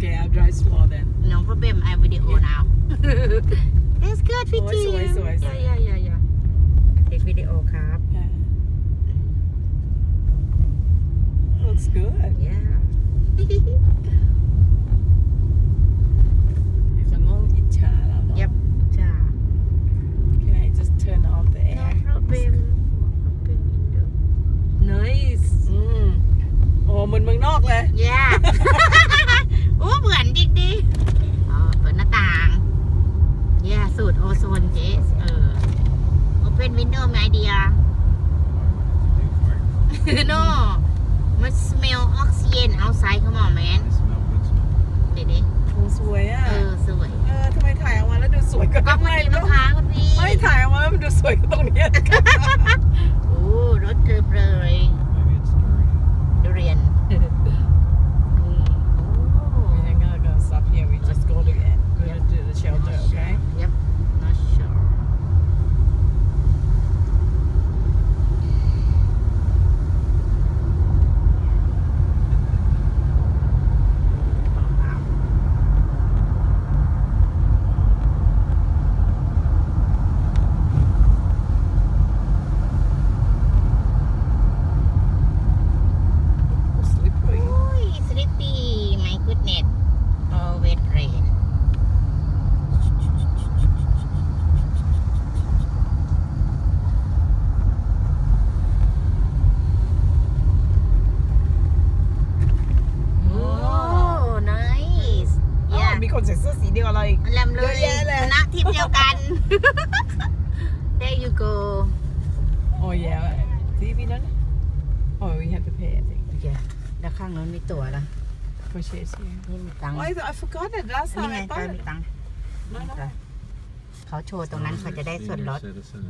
Okay, I'll drive slow then. no problem I video now that's good พี่ โอ้ย จี สวยสวยสวย yeah yeah yeah yeah เทควิดีโอครับ Yeah. Looks good. yeah คนต้องอิจฉาเราเนอะ Yep จ้า Can I just turn off the no air? problem nice อืมโอ้เหมือนเมืองนอกเลย yeah โอ้เหมือน ดิกดิอ๋อเปิดหน้าต่าง yeah สูตรโอโซนเจสเออ open window ไหมเดีย no มัน smell oxygen outside come on man เด็ดดิโอ้สวยอะ เออ สวย เออทำไมถ่ายออกมาแล้วดูสวยกว่าก็ไม่ไม่ดีมั้งคะคุณพี่ ไม่ถ่ายออกมาแล้วมันดูสวยกว่าตรงเนี้ย โอ้รถเติมเลยดุเรียนนี่โอ้ We're gonna go stop here. We just go to the go to the shelter, okay? Yep not sure โอ้ slippery โอ้ย sleepy my goodness always rain โอ้ nice อ๋อ yeah มี คนใส่เสื้อสีเดียวกับเราอีกแลมเลยเยอะแยะเลย คณะทีมเดียวกัน there you go Oh yeah. See we done it? Oh, we have to pay, I think. โอเคแล้วข้างนู้นมีตั๋วละ Purchase here. นี่มีตังค์ Oh, I, I forgot it last นี่ time ไง I ตอน bought มี it. ตังค์ No, no. เขาโชว์ตรงนั้นเขาจะได้ส่วนลด Citizen.